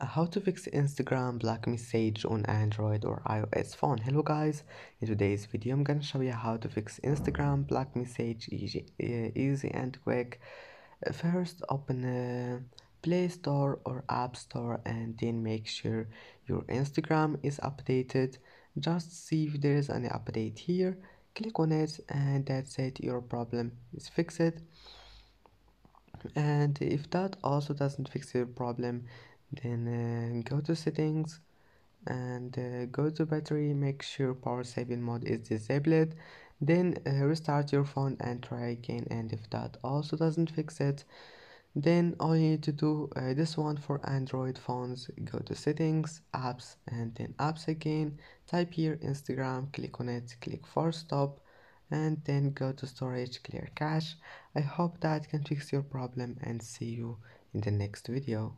Uh, how to fix instagram black message on android or ios phone. Hello guys. In today's video i'm gonna show you how to fix instagram black message easy, uh, easy and quick. Uh, first open uh, play store or app store and then make sure your instagram is updated. Just see if there is any update here. Click on it and that's it. Your problem is fixed. And if that also doesn't fix your problem then uh, go to settings and uh, go to battery make sure power saving mode is disabled. Then uh, restart your phone and try again and if that also doesn't fix it then all you need to do uh, this one for android phones go to settings apps and then apps again. Type here instagram click on it click force stop and then go to storage clear cache. I hope that can fix your problem and see you in the next video